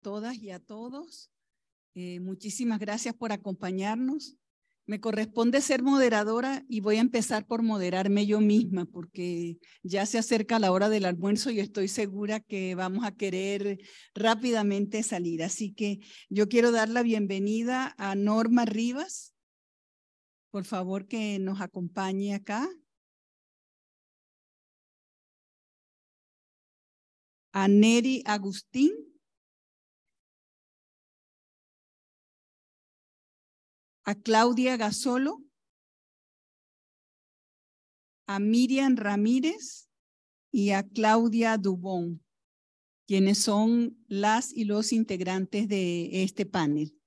todas y a todos. Eh, muchísimas gracias por acompañarnos. Me corresponde ser moderadora y voy a empezar por moderarme yo misma porque ya se acerca la hora del almuerzo y estoy segura que vamos a querer rápidamente salir. Así que yo quiero dar la bienvenida a Norma Rivas. Por favor, que nos acompañe acá. A Neri Agustín. A Claudia Gasolo, a Miriam Ramírez y a Claudia Dubón, quienes son las y los integrantes de este panel.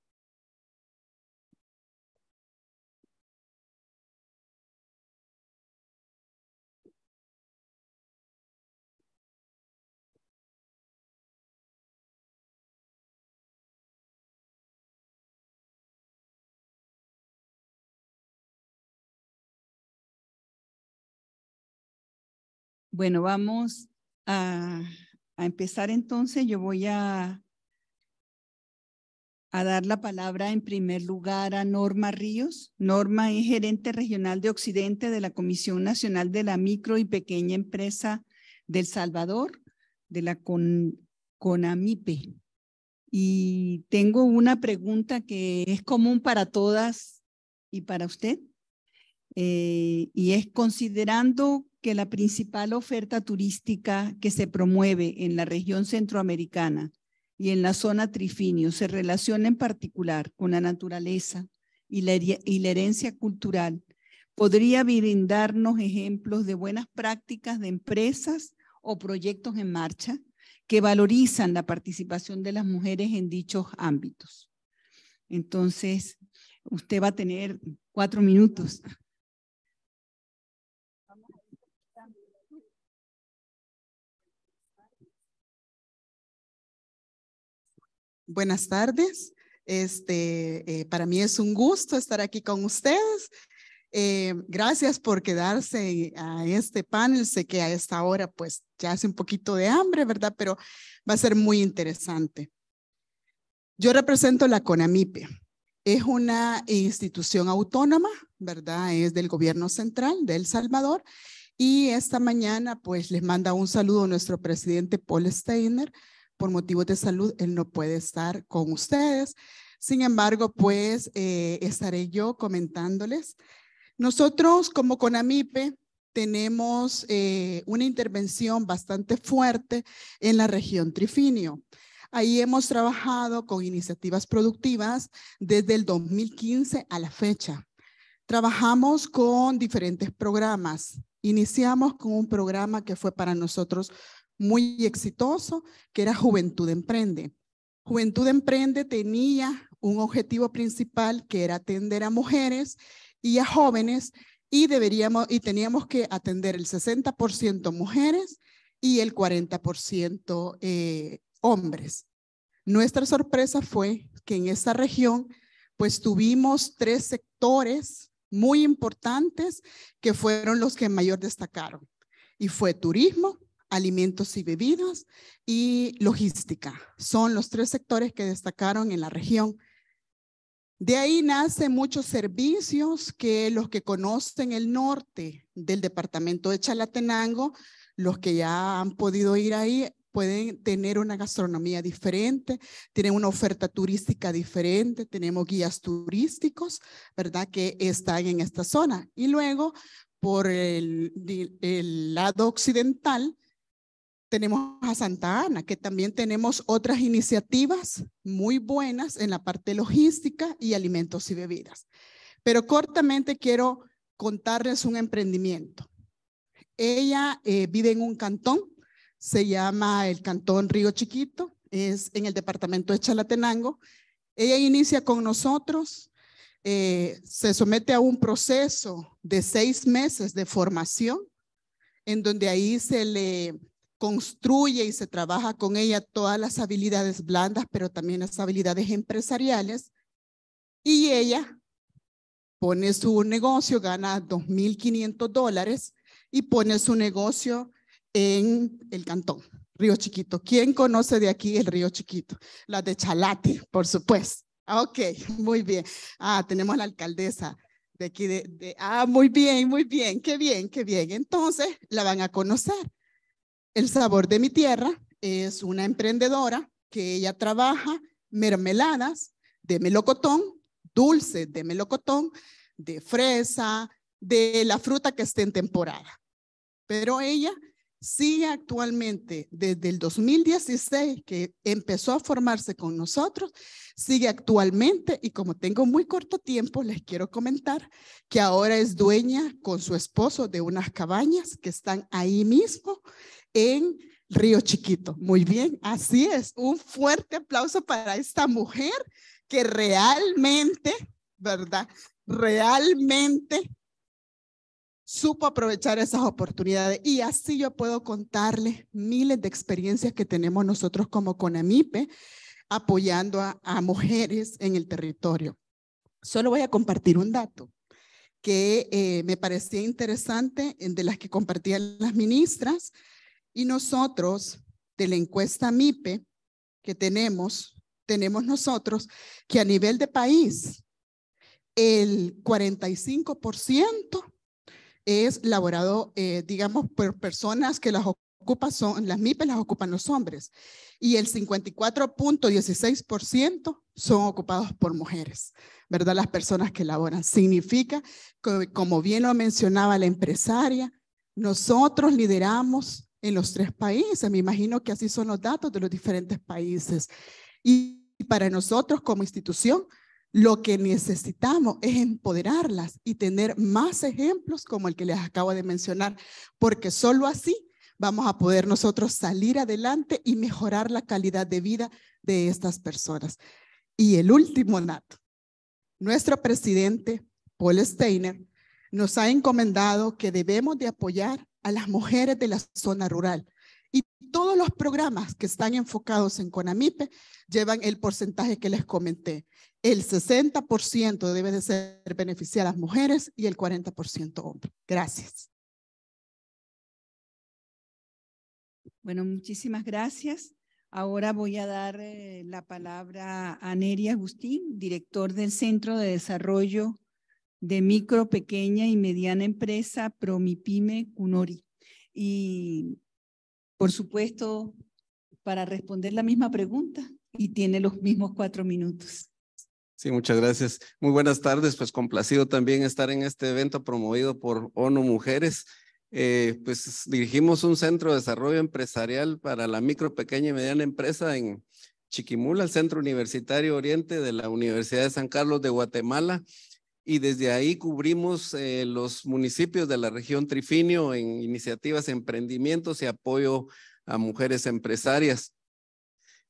Bueno, vamos a, empezar entonces. Yo voy a, dar la palabra en primer lugar a Norma Ríos. Norma es gerente regional de Occidente de la Comisión Nacional de la Micro y Pequeña Empresa del Salvador, de la CONAMIPE. Y tengo una pregunta que es común para todas y para usted. Eh, y es considerando que la principal oferta turística que se promueve en la región centroamericana y en la zona trifinio se relaciona en particular con la naturaleza y la, y la herencia cultural, podría brindarnos ejemplos de buenas prácticas de empresas o proyectos en marcha que valorizan la participación de las mujeres en dichos ámbitos. Entonces, usted va a tener cuatro minutos. Buenas tardes. Este, eh, para mí es un gusto estar aquí con ustedes. Eh, gracias por quedarse a este panel. Sé que a esta hora pues ya hace un poquito de hambre, ¿verdad? Pero va a ser muy interesante. Yo represento la CONAMIPE. Es una institución autónoma, ¿verdad? Es del gobierno central de El Salvador. Y esta mañana pues les manda un saludo nuestro presidente Paul Steiner, por motivos de salud, él no puede estar con ustedes. Sin embargo, pues eh, estaré yo comentándoles. Nosotros como CONAMIPE tenemos eh, una intervención bastante fuerte en la región Trifinio. Ahí hemos trabajado con iniciativas productivas desde el 2015 a la fecha. Trabajamos con diferentes programas. Iniciamos con un programa que fue para nosotros muy exitoso, que era Juventud Emprende. Juventud Emprende tenía un objetivo principal que era atender a mujeres y a jóvenes y deberíamos y teníamos que atender el 60% mujeres y el 40% eh, hombres. Nuestra sorpresa fue que en esta región pues tuvimos tres sectores muy importantes que fueron los que mayor destacaron y fue turismo, alimentos y bebidas y logística. Son los tres sectores que destacaron en la región. De ahí nacen muchos servicios que los que conocen el norte del departamento de Chalatenango, los que ya han podido ir ahí, pueden tener una gastronomía diferente, tienen una oferta turística diferente, tenemos guías turísticos, ¿verdad? Que están en esta zona. Y luego, por el, lado occidental, tenemos a Santa Ana, que también tenemos otras iniciativas muy buenas en la parte logística y alimentos y bebidas. Pero cortamente quiero contarles un emprendimiento. Ella eh, vive en un cantón, se llama el Cantón Río Chiquito, es en el departamento de Chalatenango. Ella inicia con nosotros, eh, se somete a un proceso de seis meses de formación, en donde ahí se le construye y se trabaja con ella todas las habilidades blandas, pero también las habilidades empresariales. Y ella pone su negocio, gana 2.500 dólares y pone su negocio en el cantón. Río Chiquito. ¿Quién conoce de aquí el Río Chiquito? La de Chalate, por supuesto. Ok, muy bien. Ah, tenemos la alcaldesa de aquí de, ah, muy bien, muy bien, qué bien, qué bien. Entonces la van a conocer. El sabor de mi tierra es una emprendedora que ella trabaja mermeladas de melocotón, dulce de melocotón, de fresa, de la fruta que esté en temporada. Pero ella sigue actualmente desde el 2016 que empezó a formarse con nosotros, sigue actualmente y como tengo muy corto tiempo, les quiero comentar que ahora es dueña con su esposo de unas cabañas que están ahí mismo en Río Chiquito. Muy bien, así es. Un fuerte aplauso para esta mujer que realmente, ¿verdad? Realmente supo aprovechar esas oportunidades y así yo puedo contarles miles de experiencias que tenemos nosotros como CONAMIPE apoyando a, mujeres en el territorio. Solo voy a compartir un dato que eh, me parecía interesante de las que compartían las ministras y nosotros de la encuesta MIPE que tenemos, tenemos nosotros que a nivel de país el 45% es laborado, eh, digamos, por personas que las ocupan, son, las MIPES las ocupan los hombres, y el 54.16% son ocupados por mujeres, ¿verdad? Las personas que laboran. Significa, que, como bien lo mencionaba la empresaria, nosotros lideramos en los tres países. Me imagino que así son los datos de los diferentes países. Y para nosotros como institución, lo que necesitamos es empoderarlas y tener más ejemplos como el que les acabo de mencionar, porque solo así vamos a poder nosotros salir adelante y mejorar la calidad de vida de estas personas. Y el último dato, nuestro presidente, Paul Steiner, nos ha encomendado que debemos de apoyar a las mujeres de la zona rural. Y todos los programas que están enfocados en CONAMIPE llevan el porcentaje que les comenté el 60% debe de ser beneficiadas mujeres y el 40% hombres. Gracias. Bueno, muchísimas gracias. Ahora voy a dar eh, la palabra a Neri Agustín, director del Centro de Desarrollo de Micro, Pequeña y Mediana Empresa Promipime Cunori. Y por supuesto, para responder la misma pregunta, y tiene los mismos cuatro minutos. Sí, muchas gracias. Muy buenas tardes. Pues complacido también estar en este evento promovido por ONU Mujeres. Eh, pues dirigimos un centro de desarrollo empresarial para la micro, pequeña y mediana empresa en Chiquimula, el Centro Universitario Oriente de la Universidad de San Carlos de Guatemala. Y desde ahí cubrimos eh, los municipios de la región Trifinio en iniciativas, emprendimientos y apoyo a mujeres empresarias.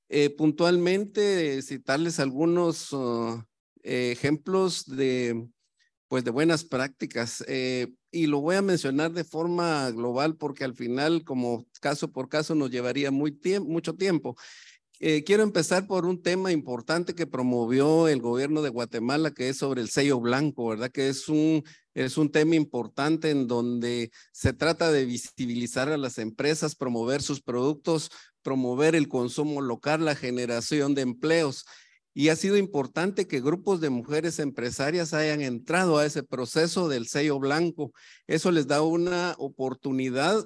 Eh, puntualmente citarles algunos uh, ejemplos de, pues de buenas prácticas. Eh, y lo voy a mencionar de forma global porque al final, como caso por caso, nos llevaría muy mucho tiempo. Eh, quiero empezar por un tema importante que promovió el gobierno de Guatemala, que es sobre el sello blanco, ¿verdad? Que es un, es un tema importante en donde se trata de visibilizar a las empresas, promover sus productos promover el consumo local, la generación de empleos. Y ha sido importante que grupos de mujeres empresarias hayan entrado a ese proceso del sello blanco. Eso les da una oportunidad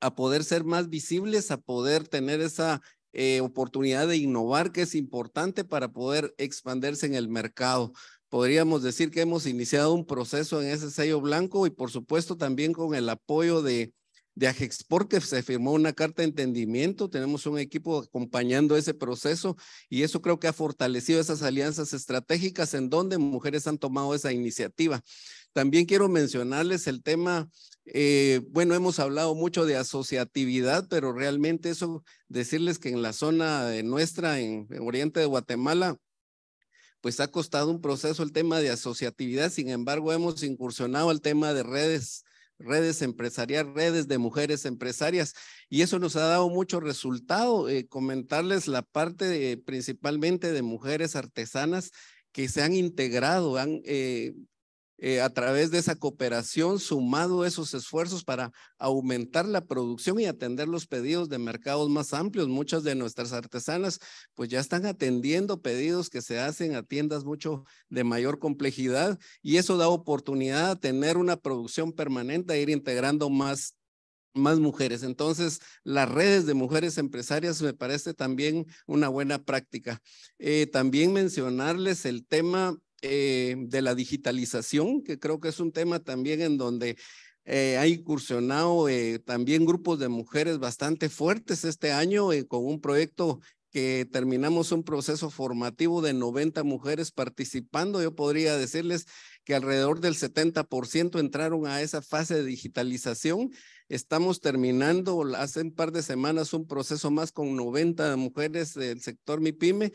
a poder ser más visibles, a poder tener esa eh, oportunidad de innovar que es importante para poder expandirse en el mercado. Podríamos decir que hemos iniciado un proceso en ese sello blanco y por supuesto también con el apoyo de de Agexport que se firmó una carta de entendimiento, tenemos un equipo acompañando ese proceso y eso creo que ha fortalecido esas alianzas estratégicas en donde mujeres han tomado esa iniciativa. También quiero mencionarles el tema, eh, bueno, hemos hablado mucho de asociatividad, pero realmente eso, decirles que en la zona de nuestra, en, en Oriente de Guatemala, pues ha costado un proceso el tema de asociatividad, sin embargo hemos incursionado al tema de redes redes empresariales, redes de mujeres empresarias, y eso nos ha dado mucho resultado. Eh, comentarles la parte principalmente de mujeres artesanas que se han integrado, han, eh, eh, a través de esa cooperación, sumado esos esfuerzos para aumentar la producción y atender los pedidos de mercados más amplios. Muchas de nuestras artesanas pues ya están atendiendo pedidos que se hacen a tiendas mucho de mayor complejidad y eso da oportunidad a tener una producción permanente, a ir integrando más más mujeres. Entonces, las redes de mujeres empresarias me parece también una buena práctica. Eh, también mencionarles el tema eh, de la digitalización, que creo que es un tema también en donde eh, ha incursionado eh, también grupos de mujeres bastante fuertes este año con un proyecto que terminamos un proceso formativo de 90 mujeres participando. Yo podría decirles que alrededor del 70% entraron a esa fase de digitalización. Estamos terminando hace un par de semanas un proceso más con 90 mujeres del sector MIPYME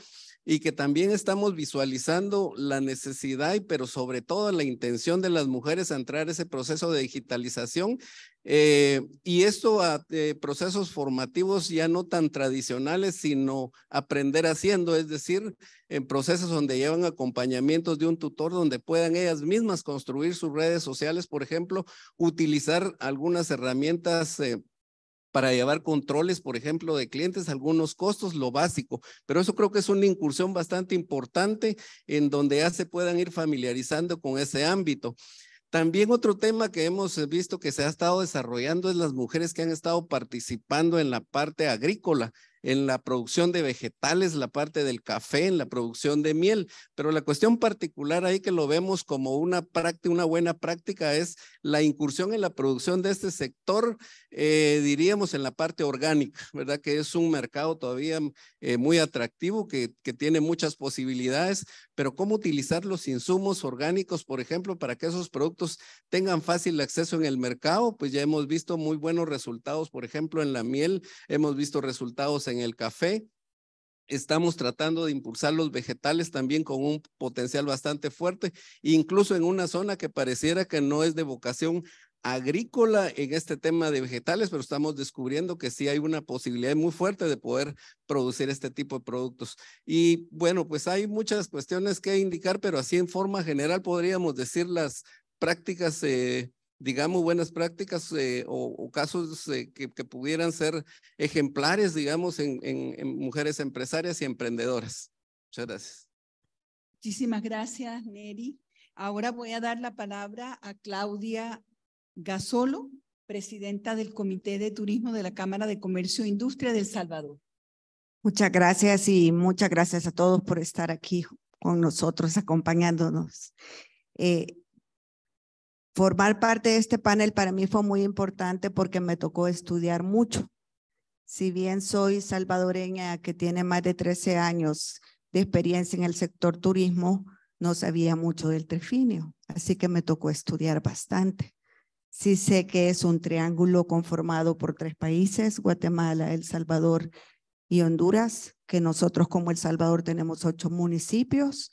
y que también estamos visualizando la necesidad, pero sobre todo la intención de las mujeres a entrar a ese proceso de digitalización eh, y esto a eh, procesos formativos ya no tan tradicionales, sino aprender haciendo, es decir, en procesos donde llevan acompañamientos de un tutor, donde puedan ellas mismas construir sus redes sociales, por ejemplo, utilizar algunas herramientas. Eh, para llevar controles, por ejemplo, de clientes, algunos costos, lo básico. Pero eso creo que es una incursión bastante importante en donde ya se puedan ir familiarizando con ese ámbito. También otro tema que hemos visto que se ha estado desarrollando es las mujeres que han estado participando en la parte agrícola en la producción de vegetales, la parte del café, en la producción de miel. Pero la cuestión particular ahí que lo vemos como una práctica, una buena práctica es la incursión en la producción de este sector, eh, diríamos en la parte orgánica, ¿verdad? Que es un mercado todavía eh, muy atractivo, que, que tiene muchas posibilidades, pero cómo utilizar los insumos orgánicos, por ejemplo, para que esos productos tengan fácil acceso en el mercado, pues ya hemos visto muy buenos resultados, por ejemplo, en la miel, hemos visto resultados en el café. Estamos tratando de impulsar los vegetales también con un potencial bastante fuerte, incluso en una zona que pareciera que no es de vocación agrícola en este tema de vegetales, pero estamos descubriendo que sí hay una posibilidad muy fuerte de poder producir este tipo de productos. Y bueno, pues hay muchas cuestiones que indicar, pero así en forma general podríamos decir las prácticas eh, digamos, buenas prácticas eh, o, casos eh, que, pudieran ser ejemplares, digamos, en, en, mujeres empresarias y emprendedoras. Muchas gracias. Muchísimas gracias, Neri. Ahora voy a dar la palabra a Claudia Gasolo, presidenta del Comité de Turismo de la Cámara de Comercio e Industria del Salvador. Muchas gracias y muchas gracias a todos por estar aquí con nosotros, acompañándonos. Eh, Formar parte de este panel para mí fue muy importante porque me tocó estudiar mucho. Si bien soy salvadoreña que tiene más de 13 años de experiencia en el sector turismo, no sabía mucho del trifinio, así que me tocó estudiar bastante. Sí sé que es un triángulo conformado por tres países, Guatemala, El Salvador y Honduras, que nosotros como El Salvador tenemos ocho municipios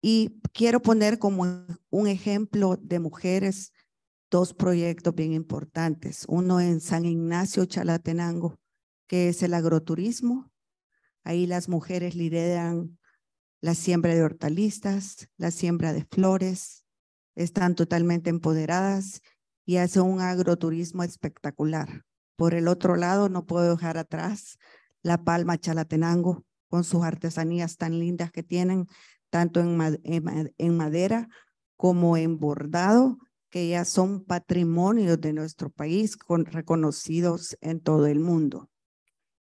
y quiero poner como un ejemplo de mujeres dos proyectos bien importantes. Uno en San Ignacio, Chalatenango, que es el agroturismo. Ahí las mujeres lideran la siembra de hortalizas, la siembra de flores, están totalmente empoderadas y hacen un agroturismo espectacular. Por el otro lado, no puedo dejar atrás La Palma Chalatenango, con sus artesanías tan lindas que tienen, tanto en, madera como en bordado, que ya son patrimonios de nuestro país, con, reconocidos en todo el mundo.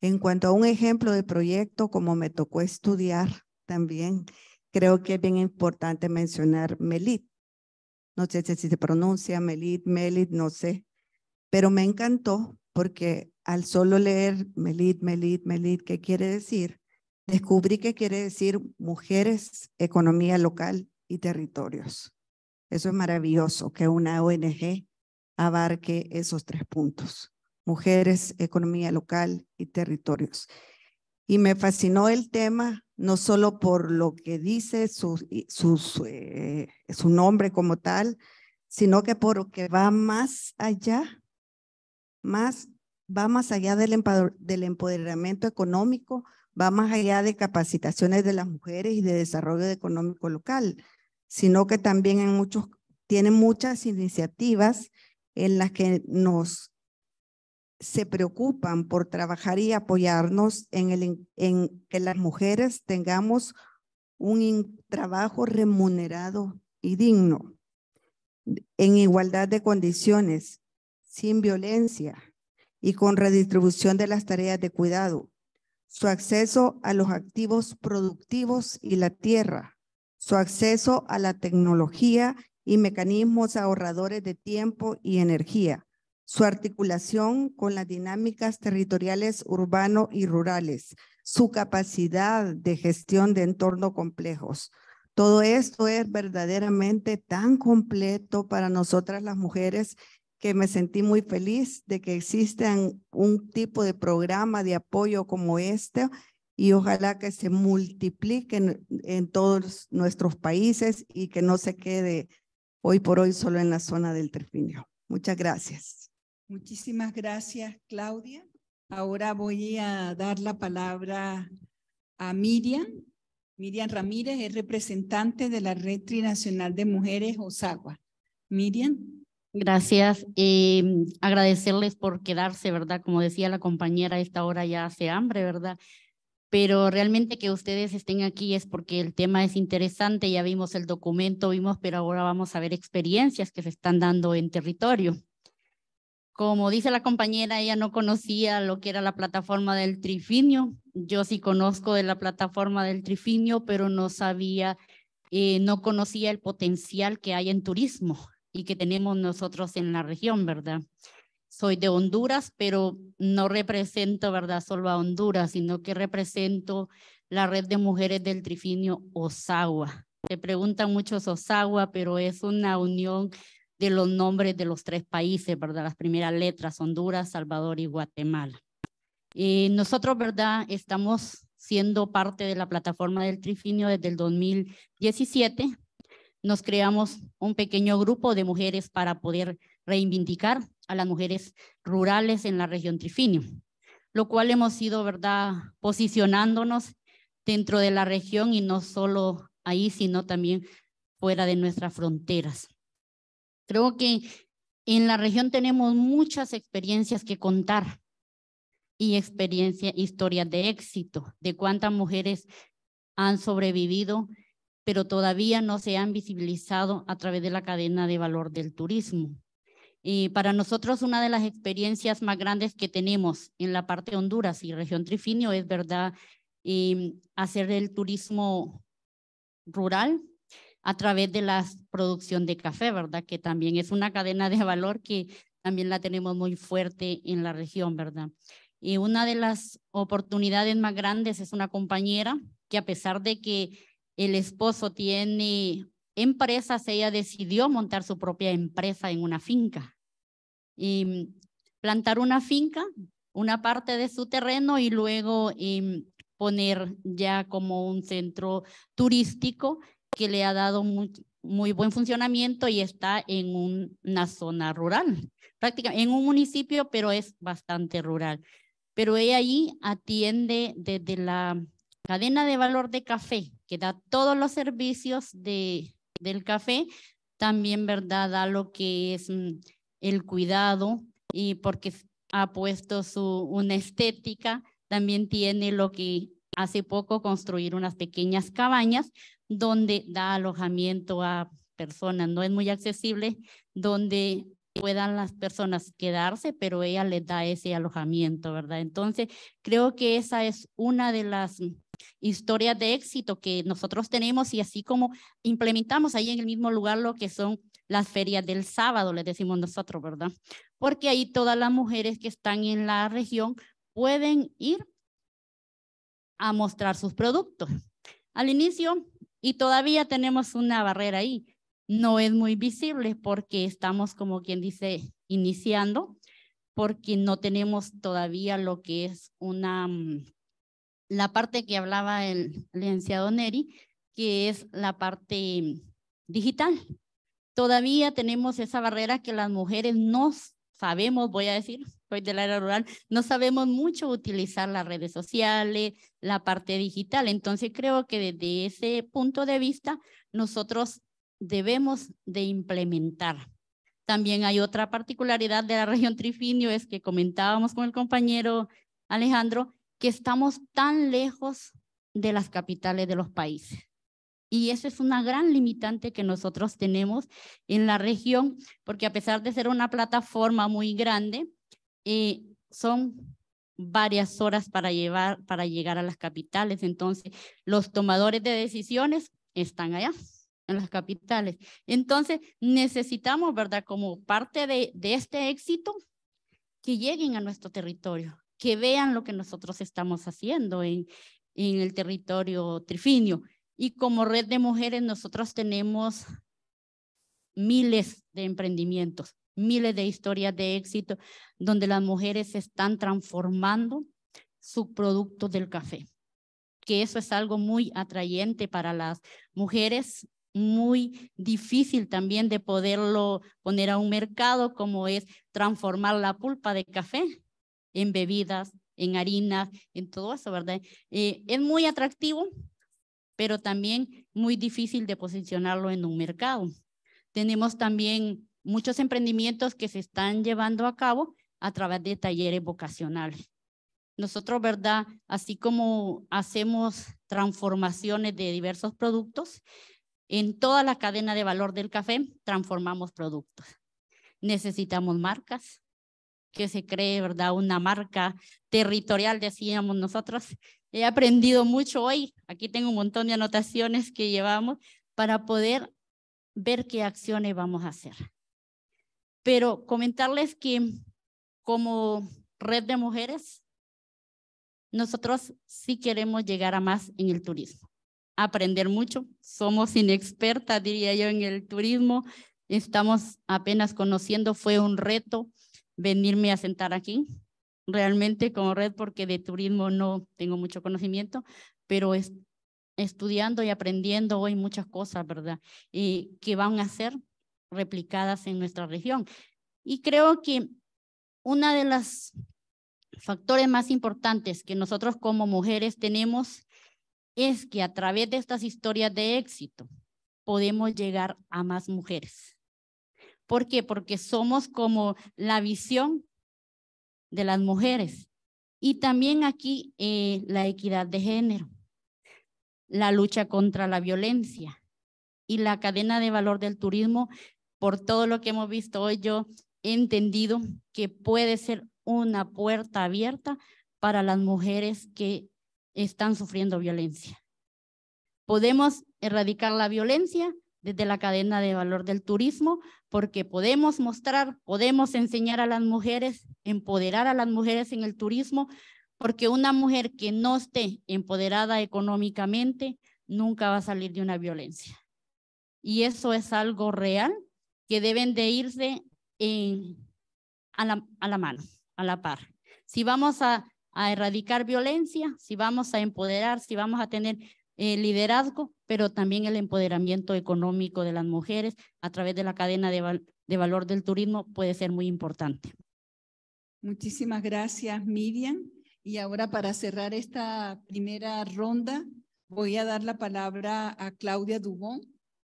En cuanto a un ejemplo de proyecto, como me tocó estudiar también, creo que es bien importante mencionar Melit. No sé si se pronuncia Melit, Melit, no sé, pero me encantó porque al solo leer Melit, Melit, Melit, ¿qué quiere decir? Descubrí que quiere decir mujeres, economía local y territorios. Eso es maravilloso, que una ONG abarque esos tres puntos, mujeres, economía local y territorios. Y me fascinó el tema, no solo por lo que dice su, eh, su nombre como tal, sino que porque va más allá, más, va más allá del, del empoderamiento económico, va más allá de capacitaciones de las mujeres y de desarrollo económico local. sino que también en tiene muchas iniciativas en las que nos se preocupan por trabajar y apoyarnos en que las mujeres tengamos un trabajo remunerado y digno, en igualdad de condiciones, sin violencia y con redistribución de las tareas de cuidado, su acceso a los activos productivos y la tierra, su acceso a la tecnología y mecanismos ahorradores de tiempo y energía, su articulación con las dinámicas territoriales urbano y rurales, su capacidad de gestión de entornos complejos. Todo esto es verdaderamente tan completo para nosotras las mujeres que me sentí muy feliz de que existan un tipo de programa de apoyo como este y ojalá que se multipliquen en todos nuestros países y que no se quede hoy por hoy solo en la zona del Trifinio. Muchas gracias. Muchísimas gracias, Claudia. Ahora voy a dar la palabra a Miriam. Miriam Ramírez es representante de la Red Trinacional de Mujeres Osagua. Miriam. Gracias. Eh, agradecerles por quedarse, ¿verdad? Como decía la compañera, esta hora ya hace hambre, ¿verdad? Pero realmente que ustedes estén aquí es porque el tema es interesante, ya vimos el documento, vimos, pero ahora vamos a ver experiencias que se están dando en territorio. Como dice la compañera, ella no conocía lo que era la plataforma del trifinio. Yo sí conozco de la plataforma del trifinio, pero no sabía, eh, no conocía el potencial que hay en turismo y que tenemos nosotros en la región, ¿verdad? Soy de Honduras, pero no represento, ¿verdad? Solo a Honduras, sino que represento la red de mujeres del trifinio Osagua. Se preguntan muchos Osagua, pero es una unión de los nombres de los tres países, ¿verdad? Las primeras letras, Honduras, Salvador y Guatemala. Eh, nosotros, ¿verdad? Estamos siendo parte de la plataforma del Trifinio desde el 2017. Nos creamos un pequeño grupo de mujeres para poder reivindicar a las mujeres rurales en la región Trifinio, lo cual hemos ido, ¿verdad?, posicionándonos dentro de la región y no solo ahí, sino también fuera de nuestras fronteras. Creo que en la región tenemos muchas experiencias que contar y experiencia, historias de éxito, de cuántas mujeres han sobrevivido, pero todavía no se han visibilizado a través de la cadena de valor del turismo. Y para nosotros una de las experiencias más grandes que tenemos en la parte de Honduras y región Trifinio es, ¿verdad?, em, hacer el turismo rural a través de la producción de café, ¿verdad? Que también es una cadena de valor que también la tenemos muy fuerte en la región, ¿verdad? Y una de las oportunidades más grandes es una compañera que a pesar de que el esposo tiene empresas, ella decidió montar su propia empresa en una finca. Y plantar una finca, una parte de su terreno y luego poner ya como un centro turístico que le ha dado muy, buen funcionamiento y está en una zona rural, prácticamente en un municipio, pero es bastante rural. Pero ella allí atiende desde la cadena de valor de café, que da todos los servicios de, del café, también, ¿verdad? Da lo que es mm, el cuidado y porque ha puesto su, una estética, también tiene lo que hace poco construir unas pequeñas cabañas donde da alojamiento a personas. No es muy accesible, donde puedan las personas quedarse, pero ella les da ese alojamiento, ¿verdad? Entonces, creo que esa es una de las historias de éxito que nosotros tenemos y así como implementamos ahí en el mismo lugar lo que son las ferias del sábado, les decimos nosotros, ¿verdad? Porque ahí todas las mujeres que están en la región pueden ir a mostrar sus productos. Al inicio y todavía tenemos una barrera ahí. No es muy visible porque estamos, como quien dice, iniciando, porque no tenemos todavía lo que es una, mm, la parte que hablaba el licenciado Neri, que es la parte digital. Todavía tenemos esa barrera que las mujeres no sabemos, voy a decir, soy del área rural, no sabemos mucho utilizar las redes sociales, la parte digital. Entonces creo que desde ese punto de vista, nosotros debemos de implementar. También hay otra particularidad de la región Trifinio, es que comentábamos con el compañero Alejandro, que estamos tan lejos de las capitales de los países. Y eso es una gran limitante que nosotros tenemos en la región, porque a pesar de ser una plataforma muy grande, eh, son varias horas para, llevar, para llegar a las capitales. Entonces, los tomadores de decisiones están allá, en las capitales. Entonces, necesitamos, ¿verdad? Como parte de, de este éxito, que lleguen a nuestro territorio, que vean lo que nosotros estamos haciendo en, en el territorio trifinio. Y como red de mujeres, nosotros tenemos miles de emprendimientos, miles de historias de éxito donde las mujeres están transformando su producto del café, que eso es algo muy atrayente para las mujeres, muy difícil también de poderlo poner a un mercado, como es transformar la pulpa de café en bebidas, en harinas, en todo eso, ¿verdad? Eh, es muy atractivo, pero también muy difícil de posicionarlo en un mercado. Tenemos también muchos emprendimientos que se están llevando a cabo a través de talleres vocacionales. Nosotros, ¿verdad? Así como hacemos transformaciones de diversos productos, en toda la cadena de valor del café transformamos productos. Necesitamos marcas, que se cree, ¿verdad? Una marca territorial, decíamos nosotros. He aprendido mucho hoy. Aquí tengo un montón de anotaciones que llevamos para poder ver qué acciones vamos a hacer. Pero comentarles que como red de mujeres, nosotros sí queremos llegar a más en el turismo, aprender mucho. Somos inexpertas, diría yo, en el turismo. Estamos apenas conociendo, fue un reto venirme a sentar aquí, realmente como red, porque de turismo no tengo mucho conocimiento, pero es, estudiando y aprendiendo hoy muchas cosas, ¿verdad? Y que van a ser replicadas en nuestra región. Y creo que una de las factores más importantes que nosotros como mujeres tenemos es que a través de estas historias de éxito podemos llegar a más mujeres. ¿Por qué? Porque somos como la visión de las mujeres. Y también aquí eh, la equidad de género, la lucha contra la violencia y la cadena de valor del turismo. Por todo lo que hemos visto hoy, yo he entendido que puede ser una puerta abierta para las mujeres que están sufriendo violencia. Podemos erradicar la violencia desde la cadena de valor del turismo, porque podemos mostrar, podemos enseñar a las mujeres, empoderar a las mujeres en el turismo, porque una mujer que no esté empoderada económicamente nunca va a salir de una violencia. Y eso es algo real que deben de irse en, a, la, a la mano, a la par. Si vamos a, a erradicar violencia, si vamos a empoderar, si vamos a tener el liderazgo, pero también el empoderamiento económico de las mujeres a través de la cadena de, valor del turismo puede ser muy importante. Muchísimas gracias, Miriam. Y ahora para cerrar esta primera ronda, voy a dar la palabra a Claudia Dubón.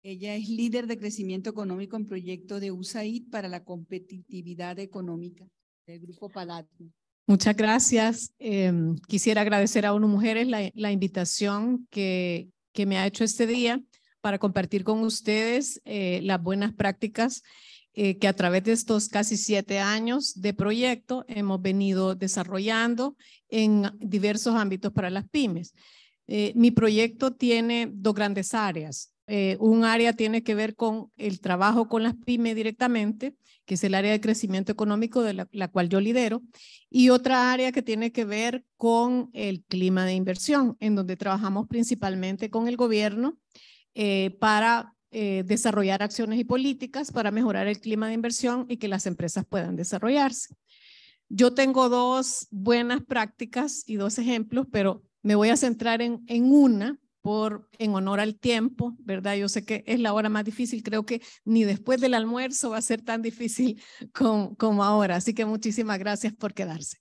Ella es líder de crecimiento económico en proyecto de USAID para la competitividad económica del Grupo Palacio. Muchas gracias. Em, quisiera agradecer a UNO Mujeres la, la invitación que, que, me ha hecho este día para compartir con ustedes eh, las buenas prácticas eh, que a través de estos casi siete años de proyecto hemos venido desarrollando en diversos ámbitos para las pymes. Eh, mi proyecto tiene dos grandes áreas. Un área tiene que ver con el trabajo con las pymes directamente que es el área de crecimiento económico de la, cual yo lidero, y otra área que tiene que ver con el clima de inversión, en donde trabajamos principalmente con el gobierno eh, para eh, desarrollar acciones y políticas para mejorar el clima de inversión y que las empresas puedan desarrollarse. Yo tengo dos buenas prácticas y dos ejemplos, pero me voy a centrar en, en una en honor al tiempo, ¿verdad? Yo sé que es la hora más difícil, creo que ni después del almuerzo va a ser tan difícil como, como ahora, así que muchísimas gracias por quedarse.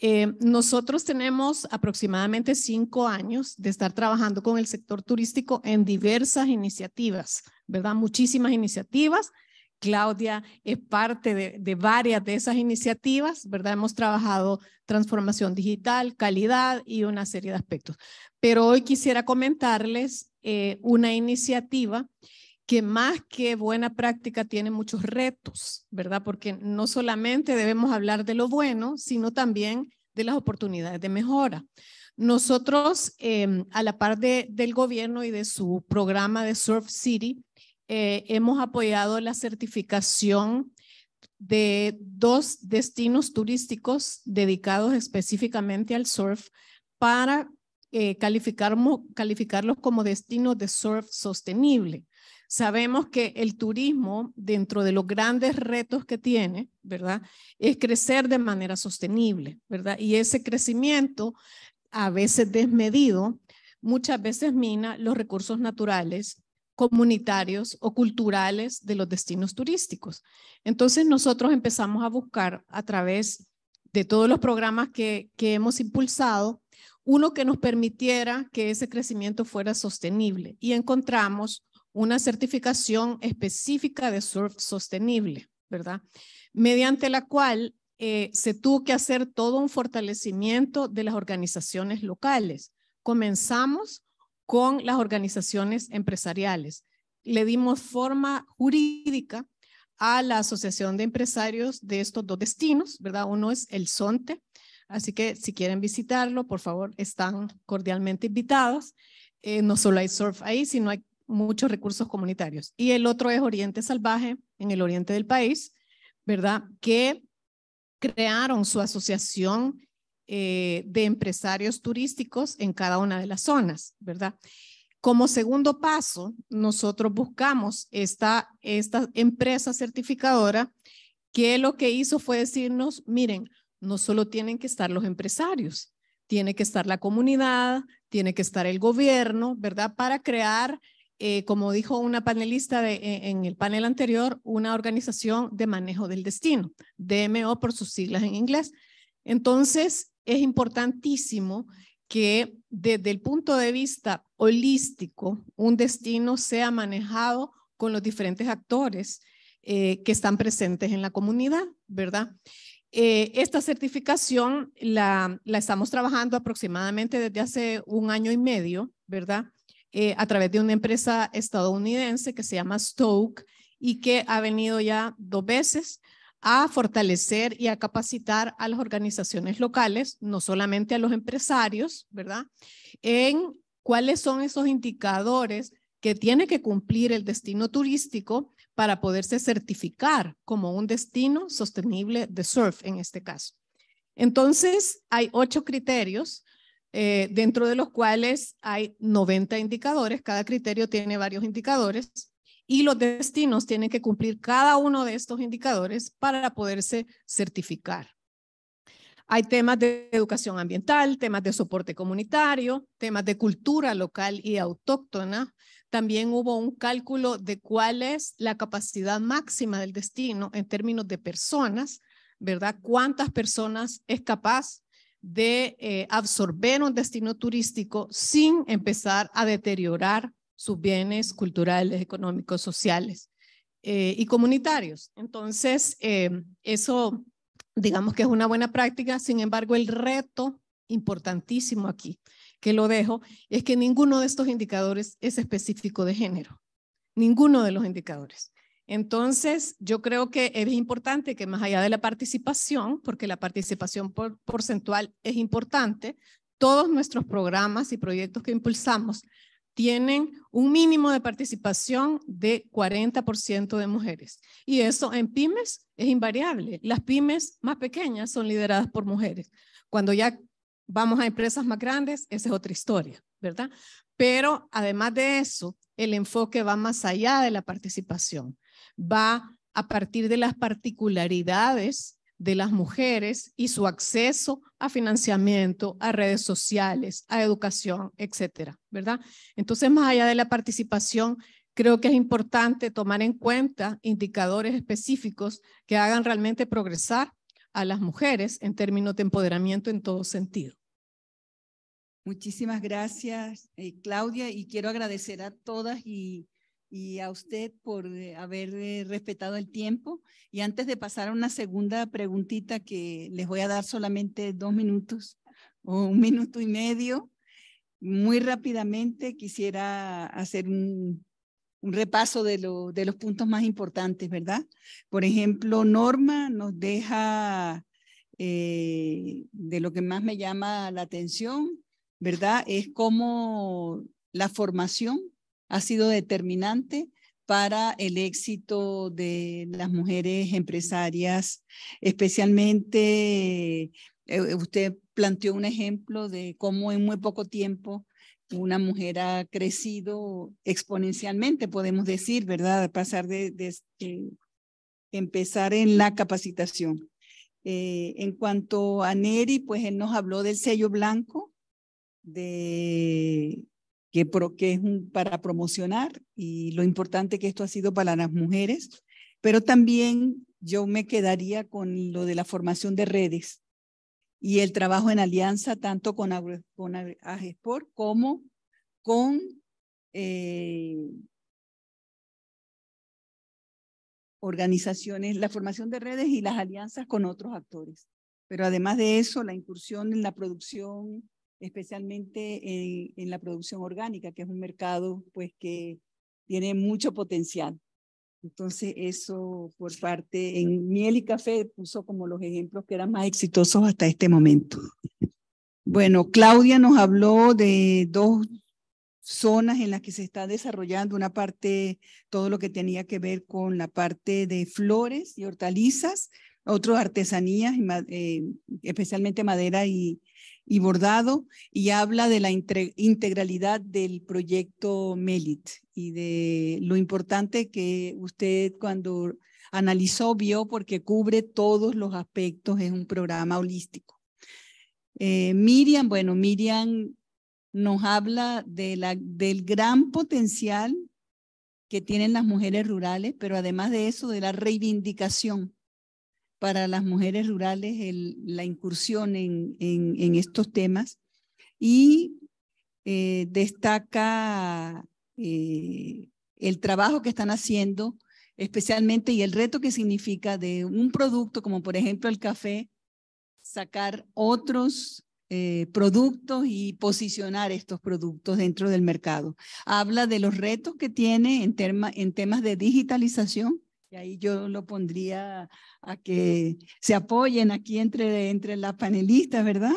Eh, nosotros tenemos aproximadamente cinco años de estar trabajando con el sector turístico en diversas iniciativas, ¿verdad? Muchísimas iniciativas. Claudia es parte de, varias de esas iniciativas, ¿verdad? Hemos trabajado transformación digital, calidad y una serie de aspectos. Pero hoy quisiera comentarles eh, una iniciativa que más que buena práctica tiene muchos retos, ¿verdad? Porque no solamente debemos hablar de lo bueno, sino también de las oportunidades de mejora. Nosotros, eh, a la par de, del gobierno y de su programa de Surf City, eh, hemos apoyado la certificación de dos destinos turísticos dedicados específicamente al surf para eh, calificarlos como destinos de surf sostenible. Sabemos que el turismo, dentro de los grandes retos que tiene, ¿verdad? Es crecer de manera sostenible, ¿verdad? Y ese crecimiento, a veces desmedido, muchas veces mina los recursos naturales comunitarios o culturales de los destinos turísticos. Entonces nosotros empezamos a buscar a través de todos los programas que, que hemos impulsado, uno que nos permitiera que ese crecimiento fuera sostenible y encontramos una certificación específica de surf sostenible, ¿verdad? Mediante la cual eh, se tuvo que hacer todo un fortalecimiento de las organizaciones locales. Comenzamos con las organizaciones empresariales. Le dimos forma jurídica a la Asociación de Empresarios de estos dos destinos, ¿verdad? Uno es el SONTE, así que si quieren visitarlo, por favor, están cordialmente invitados. Eh, no solo hay surf ahí, sino hay muchos recursos comunitarios. Y el otro es Oriente Salvaje, en el oriente del país, ¿verdad? Que crearon su asociación eh, de empresarios turísticos en cada una de las zonas, ¿verdad? Como segundo paso, nosotros buscamos esta, esta empresa certificadora que lo que hizo fue decirnos, miren, no solo tienen que estar los empresarios, tiene que estar la comunidad, tiene que estar el gobierno, ¿verdad? Para crear eh, como dijo una panelista e, en el panel anterior, una organización de manejo del destino, DMO por sus siglas en inglés. Entonces, es importantísimo que desde el punto de vista holístico, un destino sea manejado con los diferentes actores eh, que están presentes en la comunidad, ¿verdad? Eh, esta certificación la, estamos trabajando aproximadamente desde hace un año y medio, ¿verdad? Eh, a través de una empresa estadounidense que se llama Stoke y que ha venido ya dos veces a fortalecer y a capacitar a las organizaciones locales, no solamente a los empresarios, ¿verdad? En cuáles son esos indicadores que tiene que cumplir el destino turístico para poderse certificar como un destino sostenible de surf en este caso. Entonces, hay ocho criterios eh, dentro de los cuales hay 90 indicadores, cada criterio tiene varios indicadores y los destinos tienen que cumplir cada uno de estos indicadores para poderse certificar. Hay temas de educación ambiental, temas de soporte comunitario, temas de cultura local y autóctona. También hubo un cálculo de cuál es la capacidad máxima del destino en términos de personas, ¿verdad? ¿Cuántas personas es capaz de eh, absorber un destino turístico sin empezar a deteriorar sus bienes culturales, económicos, sociales eh, y comunitarios. Entonces, eh, eso digamos que es una buena práctica, sin embargo, el reto importantísimo aquí, que lo dejo, es que ninguno de estos indicadores es específico de género, ninguno de los indicadores. Entonces, yo creo que es importante que más allá de la participación, porque la participación porcentual es importante, todos nuestros programas y proyectos que impulsamos tienen un mínimo de participación de 40% de mujeres. Y eso en pymes es invariable. Las pymes más pequeñas son lideradas por mujeres. Cuando ya vamos a empresas más grandes, esa es otra historia, ¿verdad? Pero además de eso, el enfoque va más allá de la participación va a partir de las particularidades de las mujeres y su acceso a financiamiento, a redes sociales, a educación, etcétera, ¿verdad? Entonces, más allá de la participación, creo que es importante tomar en cuenta indicadores específicos que hagan realmente progresar a las mujeres en términos de empoderamiento en todo sentido. Muchísimas gracias, eh, Claudia, y quiero agradecer a todas y, y a usted por eh, haber eh, respetado el tiempo. Y antes de pasar a una segunda preguntita que les voy a dar solamente dos minutos o un minuto y medio, muy rápidamente quisiera hacer un, repaso de, lo, de los puntos más importantes, ¿verdad? Por ejemplo, Norma nos deja de lo que más me llama la atención, ¿verdad? Es cómo la formación ha sido determinante para el éxito de las mujeres empresarias, especialmente eh, usted planteó un ejemplo de cómo en muy poco tiempo una mujer ha crecido exponencialmente, podemos decir, ¿verdad? De pasar de, este, empezar en la capacitación. Eh, en cuanto a Neri, pues él nos habló del sello blanco, de que, es para promocionar y lo importante que esto ha sido para las mujeres, pero también yo me quedaría con lo de la formación de redes y el trabajo en alianza tanto con, con Agesport como con eh, organizaciones, la formación de redes y las alianzas con otros actores. Pero además de eso, la incursión en la producción especialmente en, la producción orgánica, que es un mercado pues que tiene mucho potencial. Entonces, eso por parte, en miel y café puso como los ejemplos que eran más exitosos hasta este momento. Bueno, Claudia nos habló de dos zonas en las que se está desarrollando una parte, todo lo que tenía que ver con la parte de flores y hortalizas, otras artesanías, eh, especialmente madera y, y bordado y habla de la integralidad del proyecto MELIT y de lo importante que usted cuando analizó vio porque cubre todos los aspectos, es un programa holístico. Eh, Miriam, bueno, Miriam nos habla de la, del gran potencial que tienen las mujeres rurales, pero además de eso, de la reivindicación para las mujeres rurales la incursión en, en, estos temas y eh, destaca eh, el trabajo que están haciendo, especialmente y el reto que significa de un producto como por ejemplo el café, sacar otros eh, productos y posicionar estos productos dentro del mercado. Habla de los retos que tiene en, en temas de digitalización, y ahí yo lo pondría a que se apoyen aquí entre, entre las panelistas, ¿verdad?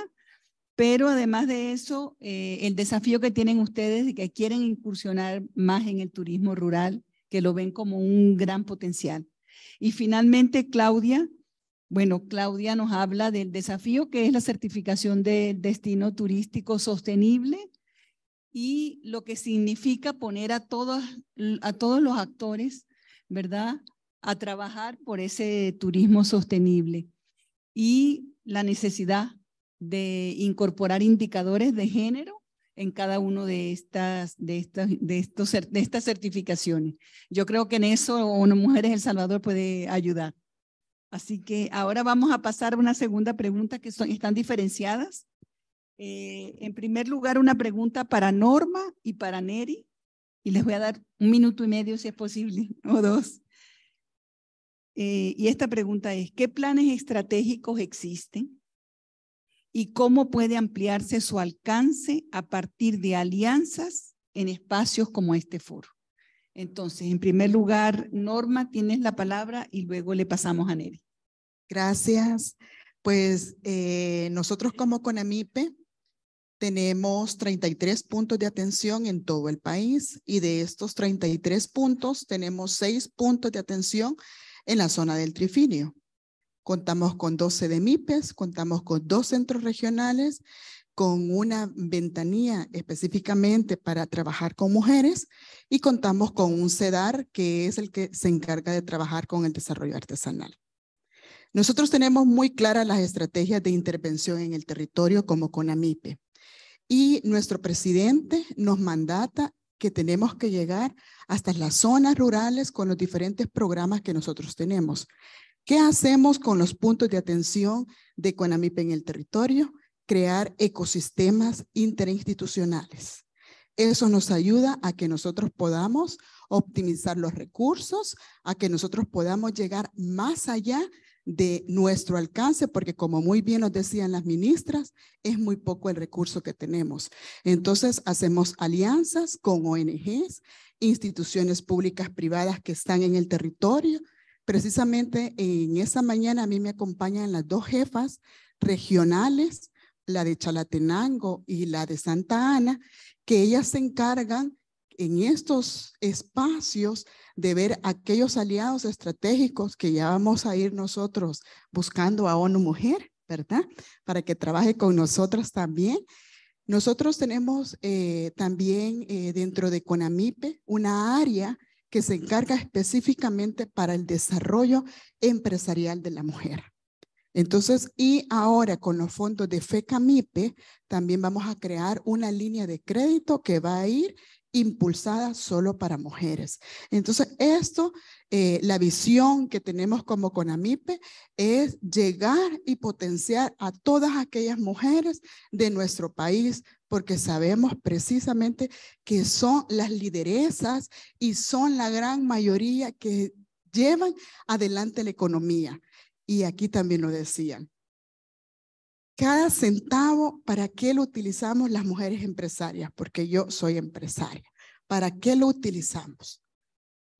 Pero además de eso, eh, el desafío que tienen ustedes de que quieren incursionar más en el turismo rural, que lo ven como un gran potencial. Y finalmente, Claudia, bueno, Claudia nos habla del desafío que es la certificación de destino turístico sostenible y lo que significa poner a todos, a todos los actores, ¿verdad? A trabajar por ese turismo sostenible y la necesidad de incorporar indicadores de género en cada uno de estas, de estas, de estos, de estas certificaciones. Yo creo que en eso una Mujeres El Salvador puede ayudar. Así que ahora vamos a pasar a una segunda pregunta que son, están diferenciadas. Eh, en primer lugar, una pregunta para Norma y para Neri. Y les voy a dar un minuto y medio si es posible, o dos. Eh, y esta pregunta es, ¿qué planes estratégicos existen? ¿Y cómo puede ampliarse su alcance a partir de alianzas en espacios como este foro? Entonces, en primer lugar, Norma, tienes la palabra y luego le pasamos a Neri. Gracias. Pues eh, nosotros como CONAMIPE tenemos 33 puntos de atención en todo el país y de estos 33 puntos tenemos 6 puntos de atención en la zona del Trifinio. Contamos con 12 de MIPES, contamos con dos centros regionales, con una ventanilla específicamente para trabajar con mujeres y contamos con un CEDAR que es el que se encarga de trabajar con el desarrollo artesanal. Nosotros tenemos muy claras las estrategias de intervención en el territorio como con AMIPE y nuestro presidente nos mandata que tenemos que llegar hasta las zonas rurales con los diferentes programas que nosotros tenemos. ¿Qué hacemos con los puntos de atención de CONAMIP en el territorio? Crear ecosistemas interinstitucionales. Eso nos ayuda a que nosotros podamos optimizar los recursos, a que nosotros podamos llegar más allá de nuestro alcance, porque como muy bien nos decían las ministras, es muy poco el recurso que tenemos. Entonces, hacemos alianzas con ONGs, instituciones públicas privadas que están en el territorio. Precisamente en esa mañana a mí me acompañan las dos jefas regionales, la de Chalatenango y la de Santa Ana, que ellas se encargan en estos espacios de ver aquellos aliados estratégicos que ya vamos a ir nosotros buscando a ONU Mujer, ¿verdad? Para que trabaje con nosotros también. Nosotros tenemos eh, también eh, dentro de CONAMIPE una área que se encarga específicamente para el desarrollo empresarial de la mujer. Entonces, y ahora con los fondos de FECAMIPE, también vamos a crear una línea de crédito que va a ir impulsada solo para mujeres. Entonces, esto, eh, la visión que tenemos como CONAMIPE es llegar y potenciar a todas aquellas mujeres de nuestro país, porque sabemos precisamente que son las lideresas y son la gran mayoría que llevan adelante la economía. Y aquí también lo decían. Cada centavo, ¿para qué lo utilizamos las mujeres empresarias? Porque yo soy empresaria. ¿Para qué lo utilizamos?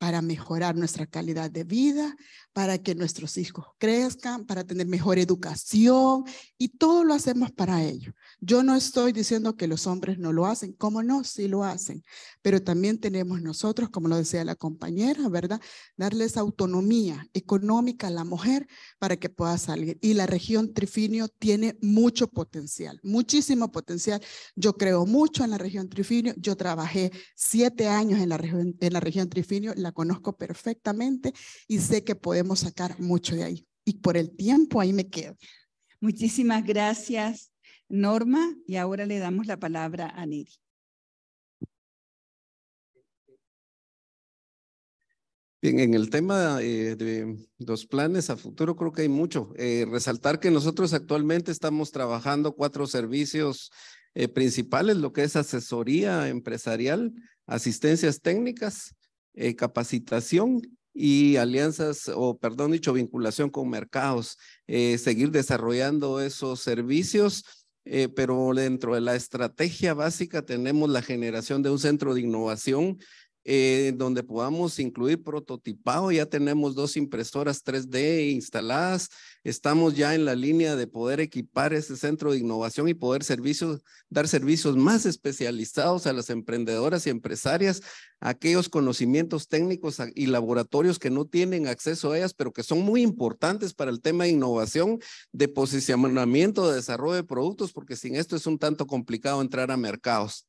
Para mejorar nuestra calidad de vida, para que nuestros hijos crezcan, para tener mejor educación y todo lo hacemos para ello. Yo no estoy diciendo que los hombres no lo hacen, cómo no, sí lo hacen, pero también tenemos nosotros, como lo decía la compañera, ¿verdad? Darles autonomía económica a la mujer para que pueda salir. Y la región Trifinio tiene mucho potencial, muchísimo potencial. Yo creo mucho en la región Trifinio, yo trabajé siete años en la región, en la región Trifinio, la conozco perfectamente y sé que podemos sacar mucho de ahí. Y por el tiempo ahí me quedo. Muchísimas gracias, Norma. Y ahora le damos la palabra a Neri. Bien, en el tema eh, de los planes a futuro creo que hay mucho. Eh, resaltar que nosotros actualmente estamos trabajando cuatro servicios eh, principales, lo que es asesoría empresarial, asistencias técnicas, capacitación y alianzas, o perdón, dicho, vinculación con mercados, eh, seguir desarrollando esos servicios. Eh, pero dentro de la estrategia básica tenemos la generación de un centro de innovación eh, donde podamos incluir prototipado. Ya tenemos dos impresoras 3D instaladas. Estamos ya en la línea de poder equipar ese centro de innovación y poder servicios, dar servicios más especializados a las emprendedoras y empresarias, aquellos conocimientos técnicos y laboratorios que no tienen acceso a ellas, pero que son muy importantes para el tema de innovación, de posicionamiento, de desarrollo de productos, porque sin esto es un tanto complicado entrar a mercados.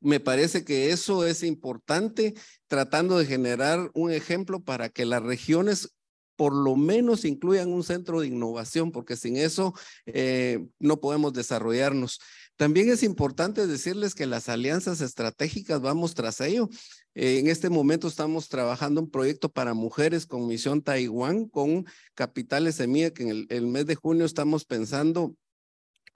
Me parece que eso es importante, tratando de generar un ejemplo para que las regiones por lo menos incluyan un centro de innovación, porque sin eso eh, no podemos desarrollarnos. También es importante decirles que las alianzas estratégicas vamos tras ello. Eh, en este momento estamos trabajando un proyecto para mujeres con Misión Taiwán, con Capitales Semilla, que en el mes de junio estamos pensando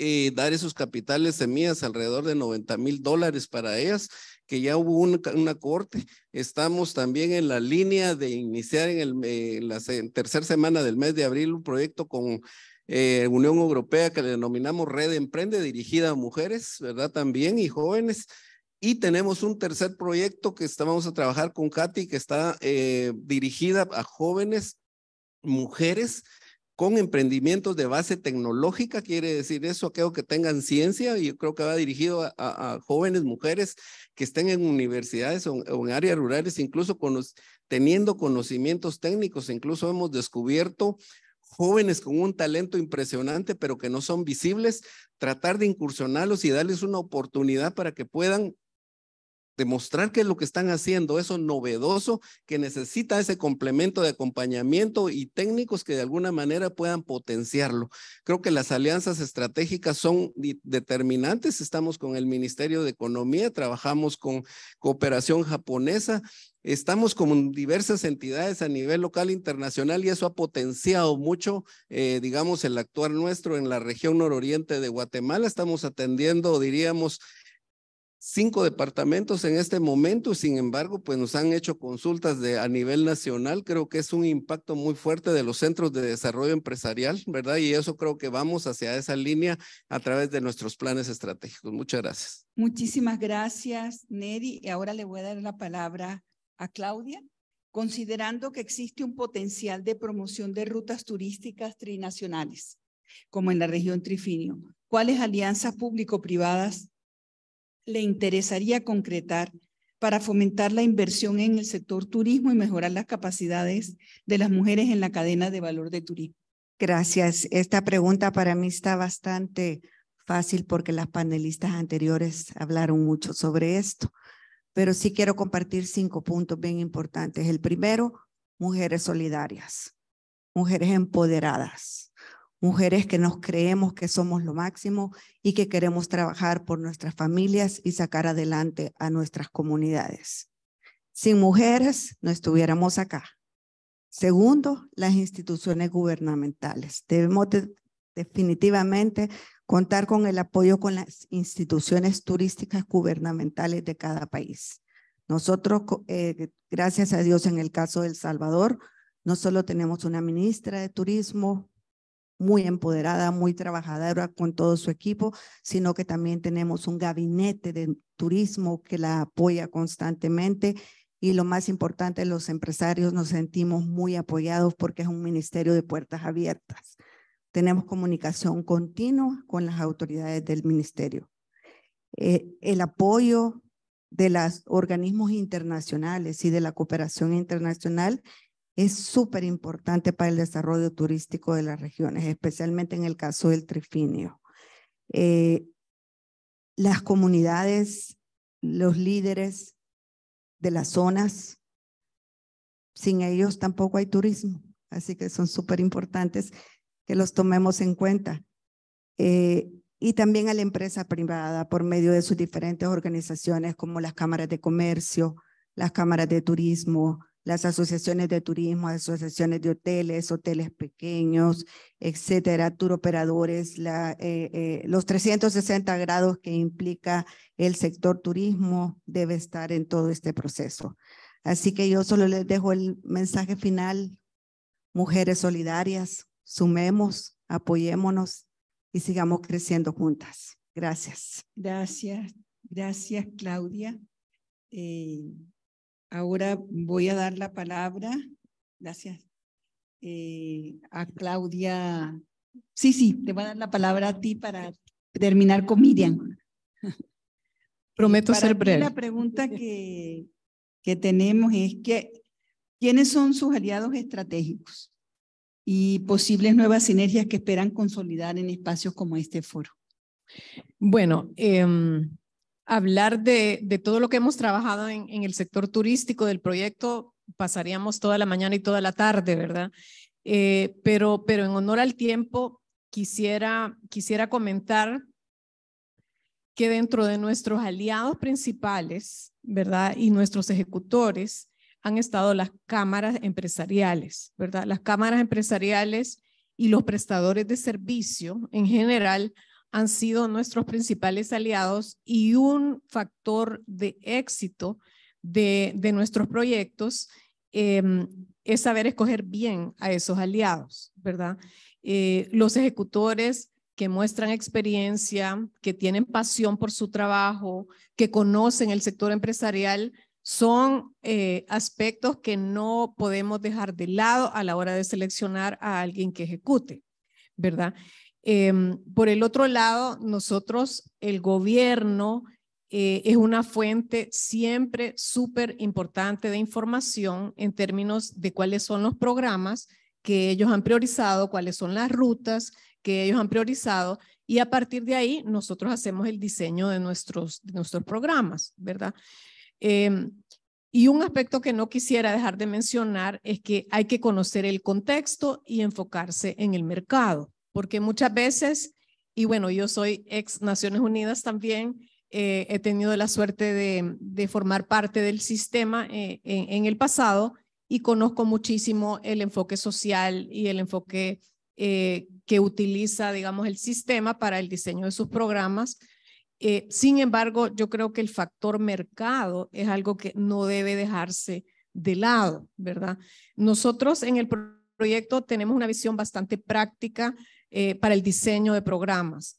eh, dar esos capitales semillas alrededor de 90 mil dólares para ellas, que ya hubo una, corte. Estamos también en la línea de iniciar en, el, eh, la tercera semana del mes de abril un proyecto con eh, Unión Europea que le denominamos Red Emprende, dirigida a mujeres, ¿verdad? También y jóvenes. Y tenemos un tercer proyecto que estamos a trabajar con Katy, que está dirigida a jóvenes, mujeres, con emprendimientos de base tecnológica, quiere decir eso, aquello que tengan ciencia, y yo creo que va dirigido a, jóvenes mujeres que estén en universidades o, en áreas rurales, incluso teniendo conocimientos técnicos, incluso hemos descubierto jóvenes con un talento impresionante, pero que no son visibles, tratar de incursionarlos y darles una oportunidad para que puedan demostrar qué es lo que están haciendo, eso novedoso que necesita ese complemento de acompañamiento y técnicos que de alguna manera puedan potenciarlo. Creo que las alianzas estratégicas son determinantes. Estamos con el Ministerio de Economía, trabajamos con cooperación japonesa, estamos con diversas entidades a nivel local e internacional y eso ha potenciado mucho, eh, digamos, el actuar nuestro en la región nororiente de Guatemala. Estamos atendiendo, diríamos, cinco departamentos en este momento, sin embargo, pues nos han hecho consultas de, a nivel nacional. Creo que es un impacto muy fuerte de los centros de desarrollo empresarial, ¿verdad? Y eso creo que vamos hacia esa línea a través de nuestros planes estratégicos. Muchas gracias. Muchísimas gracias, Neri. Y ahora le voy a dar la palabra a Claudia. Considerando que existe un potencial de promoción de rutas turísticas trinacionales, como en la región Trifinio, ¿cuáles alianzas público-privadas le interesaría concretar para fomentar la inversión en el sector turismo y mejorar las capacidades de las mujeres en la cadena de valor de turismo? Gracias. Esta pregunta para mí está bastante fácil porque las panelistas anteriores hablaron mucho sobre esto, pero sí quiero compartir cinco puntos bien importantes. El primero, mujeres solidarias, mujeres empoderadas mujeres que nos creemos que somos lo máximo y que queremos trabajar por nuestras familias y sacar adelante a nuestras comunidades. Sin mujeres no estuviéramos acá. Segundo, las instituciones gubernamentales. Debemos definitivamente contar con el apoyo con las instituciones turísticas gubernamentales de cada país. Nosotros, eh, gracias a Dios, en el caso de El Salvador, no solo tenemos una ministra de turismo, muy empoderada, muy trabajadora con todo su equipo, sino que también tenemos un gabinete de turismo que la apoya constantemente y lo más importante, los empresarios nos sentimos muy apoyados porque es un ministerio de puertas abiertas. Tenemos comunicación continua con las autoridades del ministerio. Eh, el apoyo de los organismos internacionales y de la cooperación internacional es súper importante para el desarrollo turístico de las regiones, especialmente en el caso del trifinio. Eh, las comunidades, los líderes de las zonas, sin ellos tampoco hay turismo, así que son súper importantes que los tomemos en cuenta. Eh, y también a la empresa privada por medio de sus diferentes organizaciones como las cámaras de comercio, las cámaras de turismo, las asociaciones de turismo, asociaciones de hoteles, hoteles pequeños, etcétera, tour operadores, la, eh, eh, los 360 grados que implica el sector turismo debe estar en todo este proceso. Así que yo solo les dejo el mensaje final, mujeres solidarias, sumemos, apoyémonos y sigamos creciendo juntas. Gracias. Gracias, gracias Claudia. Eh, Ahora voy a dar la palabra, gracias, eh, a Claudia. Sí, sí, te voy a dar la palabra a ti para terminar con Miriam. Prometo ser breve. La pregunta que, que tenemos es que, ¿quiénes son sus aliados estratégicos y posibles nuevas sinergias que esperan consolidar en espacios como este foro? Bueno, eh, hablar de, todo lo que hemos trabajado en, el sector turístico del proyecto, pasaríamos toda la mañana y toda la tarde, ¿verdad? Eh, pero, pero en honor al tiempo, quisiera, quisiera comentar que dentro de nuestros aliados principales, ¿verdad? Y nuestros ejecutores han estado las cámaras empresariales, ¿verdad? Las cámaras empresariales y los prestadores de servicio en general han sido nuestros principales aliados y un factor de éxito de, nuestros proyectos em, es saber escoger bien a esos aliados, ¿verdad? Eh, los ejecutores que muestran experiencia, que tienen pasión por su trabajo, que conocen el sector empresarial, son eh, aspectos que no podemos dejar de lado a la hora de seleccionar a alguien que ejecute, ¿verdad? Em, por el otro lado, nosotros, el gobierno, eh, es una fuente siempre súper importante de información en términos de cuáles son los programas que ellos han priorizado, cuáles son las rutas que ellos han priorizado y a partir de ahí nosotros hacemos el diseño de nuestros, nuestros programas, ¿verdad? Em, y un aspecto que no quisiera dejar de mencionar es que hay que conocer el contexto y enfocarse en el mercado, porque muchas veces, y bueno, yo soy ex Naciones Unidas también, eh, he tenido la suerte de, formar parte del sistema eh, en, el pasado y conozco muchísimo el enfoque social y el enfoque eh, que utiliza, digamos, el sistema para el diseño de sus programas. sin embargo, yo creo que el factor mercado es algo que no debe dejarse de lado, ¿verdad? Nosotros en el proyecto tenemos una visión bastante práctica para el diseño de programas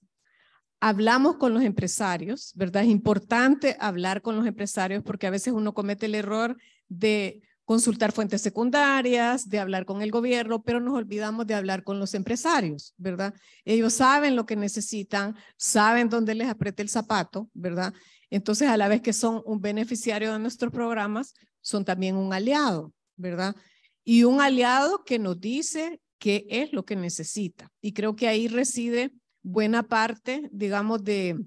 hablamos con los empresarios, ¿verdad? Es importante hablar con los empresarios porque a veces uno comete el error de consultar fuentes secundarias, de hablar con el gobierno, pero nos olvidamos de hablar con los empresarios, ¿verdad? Ellos saben lo que necesitan, saben dónde les aprieta el zapato, ¿verdad? Entonces, a la vez que son un beneficiario de nuestros programas, son también un aliado, ¿verdad? Y un aliado que nos dice qué es lo que necesita. Y creo que ahí reside buena parte, digamos, de,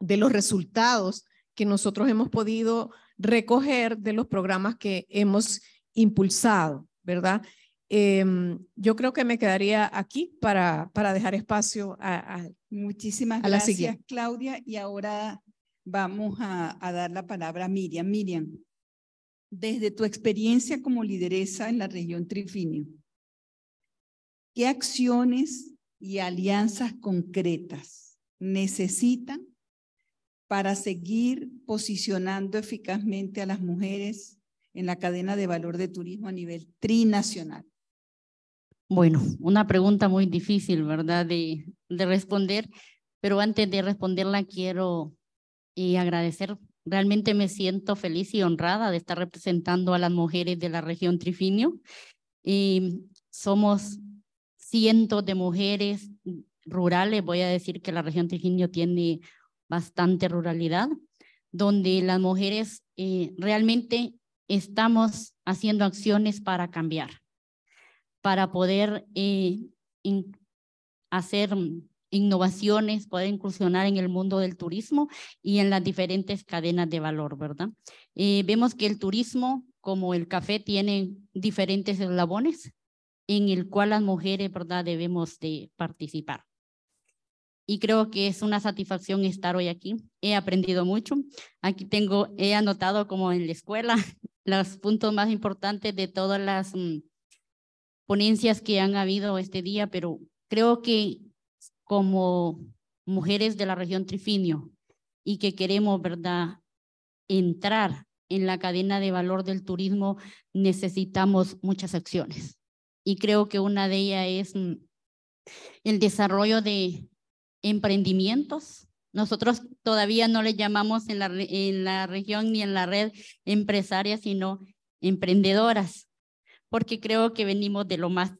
de los resultados que nosotros hemos podido recoger de los programas que hemos impulsado, ¿verdad? Em, yo creo que me quedaría aquí para, para dejar espacio a, Muchísimas gracias, Claudia. Y ahora vamos a, a dar la palabra a Miriam. Miriam, desde tu experiencia como lideresa en la región Trifinio, ¿qué acciones y alianzas concretas necesitan para seguir posicionando eficazmente a las mujeres en la cadena de valor de turismo a nivel trinacional? Bueno, una pregunta muy difícil, ¿verdad? De, de responder, pero antes de responderla quiero eh, agradecer. Realmente me siento feliz y honrada de estar representando a las mujeres de la región Trifinio. Y somos cientos de mujeres rurales, voy a decir que la región Trifinio tiene bastante ruralidad, donde las mujeres eh, realmente estamos haciendo acciones para cambiar, para poder eh, hacer innovaciones, poder incursionar en el mundo del turismo y en las diferentes cadenas de valor, ¿verdad? Eh, vemos que el turismo, como el café, tiene diferentes eslabones en el cual las mujeres, ¿verdad?, debemos de participar. Y creo que es una satisfacción estar hoy aquí. He aprendido mucho. Aquí tengo, he anotado como en la escuela los puntos más importantes de todas las mm, ponencias que han habido este día, pero creo que como mujeres de la región Trifinio y que queremos, ¿verdad?, entrar en la cadena de valor del turismo, necesitamos muchas acciones y creo que una de ellas es mm, el desarrollo de emprendimientos. Nosotros todavía no le llamamos en la, en la región ni en la red empresarias, sino emprendedoras, porque creo que venimos de lo más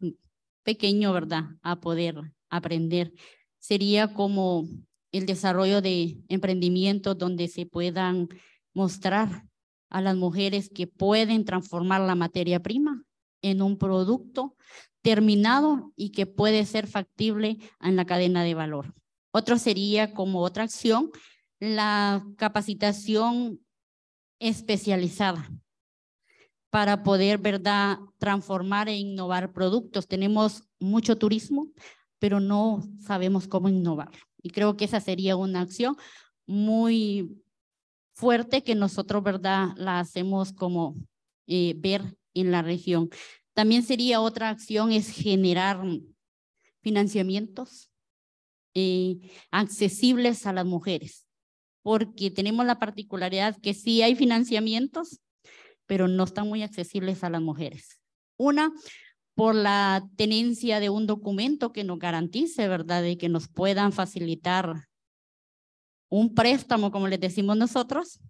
pequeño, ¿verdad?, a poder aprender. Sería como el desarrollo de emprendimientos donde se puedan mostrar a las mujeres que pueden transformar la materia prima en un producto terminado y que puede ser factible en la cadena de valor. Otro sería como otra acción, la capacitación especializada para poder, ¿verdad?, transformar e innovar productos. Tenemos mucho turismo, pero no sabemos cómo innovar. Y creo que esa sería una acción muy fuerte que nosotros, ¿verdad?, la hacemos como eh, ver en la región. También sería otra acción es generar financiamientos eh, accesibles a las mujeres, porque tenemos la particularidad que sí hay financiamientos, pero no están muy accesibles a las mujeres. Una, por la tenencia de un documento que nos garantice, ¿verdad?, de que nos puedan facilitar un préstamo, como les decimos nosotros.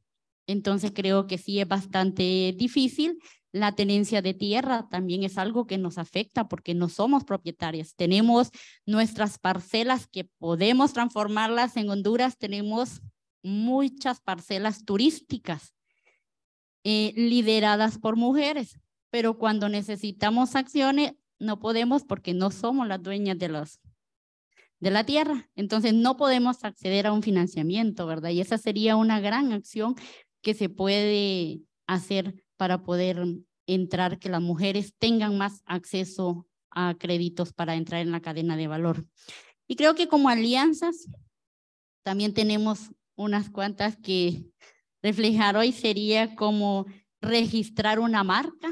Entonces creo que sí es bastante difícil la tenencia de tierra también es algo que nos afecta porque no somos propietarias. Tenemos nuestras parcelas que podemos transformarlas en Honduras. Tenemos muchas parcelas turísticas eh, lideradas por mujeres, pero cuando necesitamos acciones no podemos porque no somos las dueñas de los de la tierra. Entonces no podemos acceder a un financiamiento, ¿verdad? Y esa sería una gran acción que se puede hacer para poder entrar, que las mujeres tengan más acceso a créditos para entrar en la cadena de valor. Y creo que como alianzas también tenemos unas cuantas que reflejar hoy sería como registrar una marca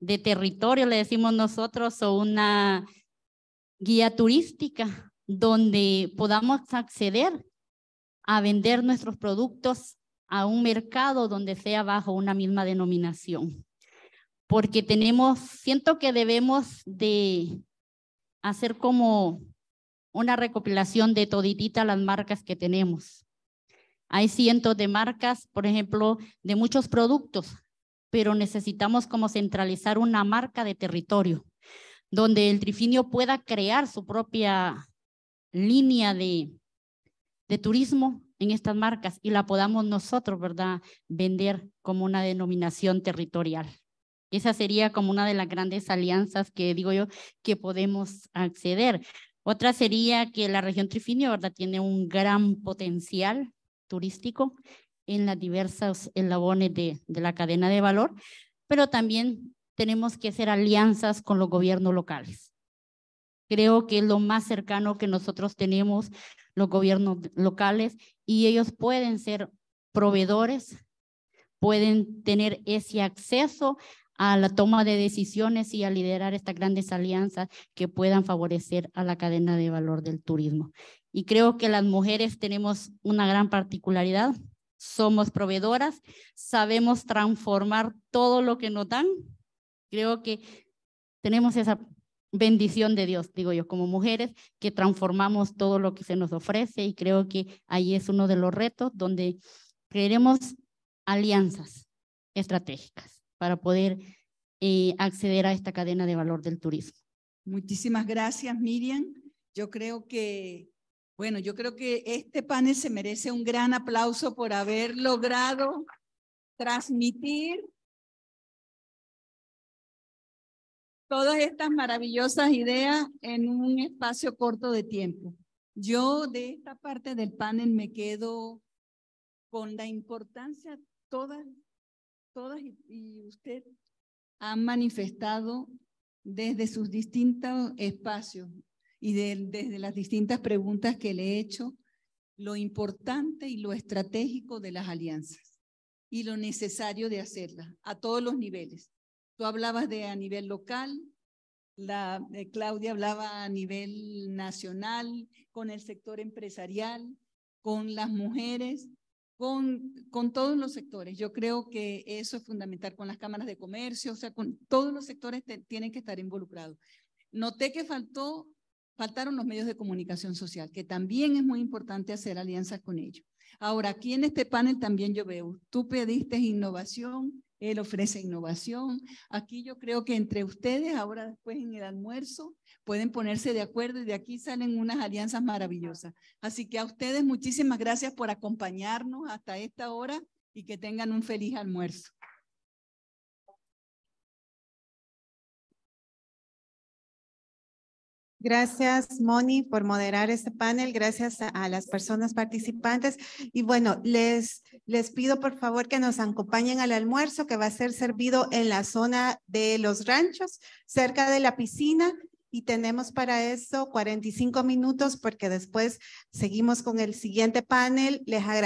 de territorio, le decimos nosotros, o una guía turística donde podamos acceder a vender nuestros productos a un mercado donde sea bajo una misma denominación. Porque tenemos, siento que debemos de hacer como una recopilación de toditita las marcas que tenemos. Hay cientos de marcas, por ejemplo, de muchos productos, pero necesitamos como centralizar una marca de territorio, donde el trifinio pueda crear su propia línea de, de turismo en estas marcas y la podamos nosotros, ¿verdad?, vender como una denominación territorial. Esa sería como una de las grandes alianzas que digo yo que podemos acceder. Otra sería que la región Trifinio, ¿verdad?, tiene un gran potencial turístico en las diversas eslabones de, de la cadena de valor, pero también tenemos que hacer alianzas con los gobiernos locales. Creo que lo más cercano que nosotros tenemos, los gobiernos locales, y ellos pueden ser proveedores, pueden tener ese acceso a la toma de decisiones y a liderar estas grandes alianzas que puedan favorecer a la cadena de valor del turismo. Y creo que las mujeres tenemos una gran particularidad. Somos proveedoras, sabemos transformar todo lo que nos dan. Creo que tenemos esa bendición de Dios, digo yo, como mujeres, que transformamos todo lo que se nos ofrece y creo que ahí es uno de los retos donde queremos alianzas estratégicas para poder eh, acceder a esta cadena de valor del turismo. Muchísimas gracias, Miriam. Yo creo que, bueno, yo creo que este panel se merece un gran aplauso por haber logrado transmitir todas estas maravillosas ideas en un espacio corto de tiempo. Yo de esta parte del panel me quedo con la importancia, todas, todas y, usted han manifestado desde sus distintos espacios y desde las distintas preguntas que le he hecho, lo importante y lo estratégico de las alianzas y lo necesario de hacerlas a todos los niveles. Tú hablabas de a nivel local, la, eh, Claudia hablaba a nivel nacional, con el sector empresarial, con las mujeres, con, con todos los sectores. Yo creo que eso es fundamental, con las cámaras de comercio, o sea, con todos los sectores tienen que estar involucrados. Noté que faltó, faltaron los medios de comunicación social, que también es muy importante hacer alianzas con ellos. Ahora, aquí en este panel también yo veo, tú pediste innovación, él ofrece innovación. Aquí yo creo que entre ustedes, ahora después en el almuerzo, pueden ponerse de acuerdo y de aquí salen unas alianzas maravillosas. Así que a ustedes muchísimas gracias por acompañarnos hasta esta hora y que tengan un feliz almuerzo. Gracias, Moni, por moderar este panel. Gracias a, las personas participantes. Y bueno, les, les pido por favor que nos acompañen al almuerzo que va a ser servido en la zona de los ranchos, cerca de la piscina. Y tenemos para eso 45 minutos porque después seguimos con el siguiente panel. Les agradezco.